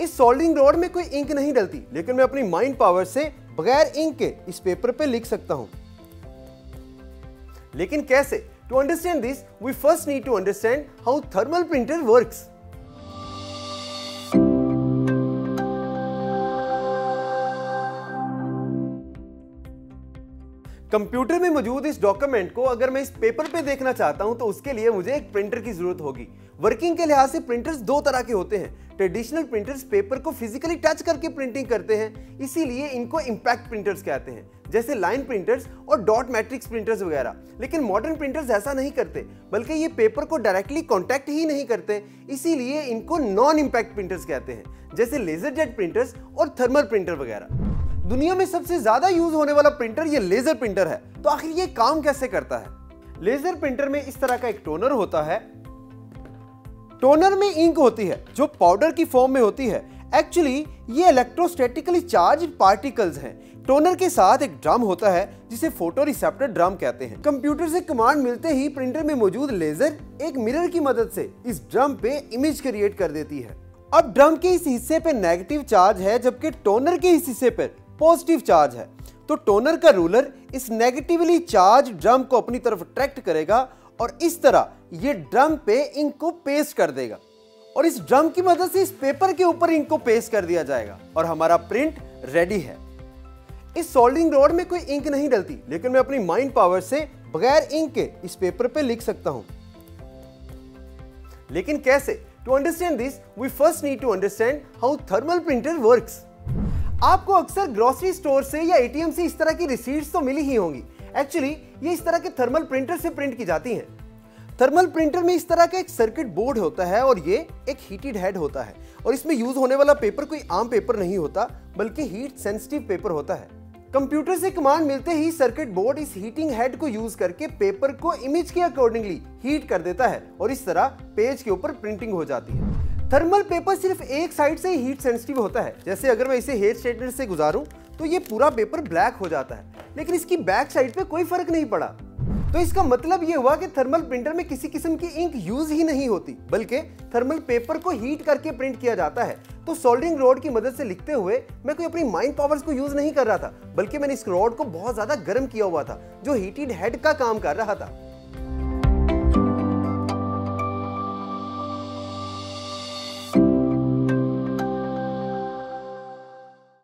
इस soldering road में कोई इंक नहीं डलती, लेकिन मैं अपनी माइंड पावर से बगैर इंक के इस पेपर पे लिख सकता हूँ। लेकिन कैसे? To understand this we first need to understand how thermal printer works computer में मौजूद इस डॉक्यूमेंट को अगर मैं इस पेपर पे देखना चाहता हूँ तो उसके लिए मुझे एक प्रिंटर की ज़रूरत होगी। वर्किंग के लिहाज से प्रिंटर्स दो तरह के होते हैं। ट्रेडिशनल प्रिंटर्स पेपर को फिजिकली टच करके प्रिंटिंग करते हैं। इसीलिए इनको इंपैक्ट प्रिंटर्स कहते हैं। जैसे लाइन प्रिंटर्स और डॉट मैट्रिक्स प्रिंटर्स वगैरह। लेकिन मॉडर्न प्रिंटर्स ऐसा नहीं करते, बल्कि ये पेपर को डायरेक्टली कॉन्टैक्ट ही नहीं करते। इसीलिए इनको नॉन इम्पैक्ट प्रिंटर्स कहते हैं। जैसे लेजर जेट प्रिंटर्स और थर्मल प्रिंटर वगैरह। दुनिया में सबसे ज़्यादा यूज़ होने वाला प्रिंटर ये लेजर प्रिंटर है। तो आखिर ये काम कैसे करता है? लेजर प्रिंटर में इस तरह का एक टोनर होता है। टोनर में इंक होती है, जो पाउडर की फॉर्म में होती है। एक्चुअली ये इलेक्ट्रोस्टैटिकली चार्ज पार्टिकल्स हैं। टोनर के साथ एक ड्रम होता है, जिसे फ़ोटो रिसेप्टर ड्रम कहते हैं। कंप्यूटर से कमांड मिलते ही प्रिंटर में मौजूद लेजर एक मिरर की मदद से इस ड्रम पे इमेज क्रिएट कर देती है। अब ड्रम के इस हिस्से पे नेगेटिव चार्ज है, जबकि टोनर के इस हिस्से पर पॉजिटिव चार्ज है। तो टोनर का रूलर इस नेगेटिवली चार्ज ड्रम को अपनी तरफ़ अट्रैक्ट करेगा और इस तरह ये ड्रम पे इंक को पेस्ट कर देगा। और इस ड्रम की मदद से इस पेपर के ऊपर इंक को पेस्ट कर दिया जाएगा और हमारा प्रिंट रेडी है। इस सोल्डिंग रोड में कोई इंक नहीं डलती, लेकिन मैं अपनी माइंड पावर से बगैर इंक के इस पेपर पे लिख सकता हूँ। लेकिन कैसे? To understand this we first need to understand how thermal printer works आपको अक्सर ग्रोसरी स्टोर से या एटीएम से इस तरह की रिसीट्स तो मिली ही होंगी। एक्चुअली ये इस तरह के थर्मल प्रिंटर से प्रिंट की जाती हैं। थर्मल प्रिंटर में इस तरह का एक सर्किट बोर्ड होता है और ये एक हीटेड हेड होता है। और इसमें यूज़ होने वाला पेपर कोई आम पेपर नहीं होता, बल्कि हीट सेंसिटिव पेपर होता है। कंप्यूटर से कमांड मिलते ही सर्किट बोर्ड इस हीटिंग हेड को यूज़ करके पेपर को इमेज के अकॉर्डिंगली हीट कर देता है और इस तरह पेज के ऊपर प्रिंटिंग हो जाती है। थर्मल पेपर सिर्फ़ एक साइड से हीट सेंसिटिव होता है। जैसे अगर मैं इसे हेयर स्ट्रेटनर से गुजारूं तो ये पूरा पेपर ब्लैक हो जाता है। लेकिन इसकी बैक साइड पे कोई फ़र्क नहीं पड़ा। तो इसका मतलब ये हुआ कि थर्मल प्रिंटर में किसी किस्म की इंक यूज़ ही नहीं होती, बल्कि थर्मल पेपर को हीट करके प्रिंट किया जाता है। तो सोल्डरिंग रोड की मदद से लिखते हुए मैं कोई अपनी माइंड पावर्स को यूज़ नहीं कर रहा था, बल्कि मैंने इस रोड को बहुत ज़्यादा गर्म किया हुआ था, जो हीटेड हेड का काम कर रहा था।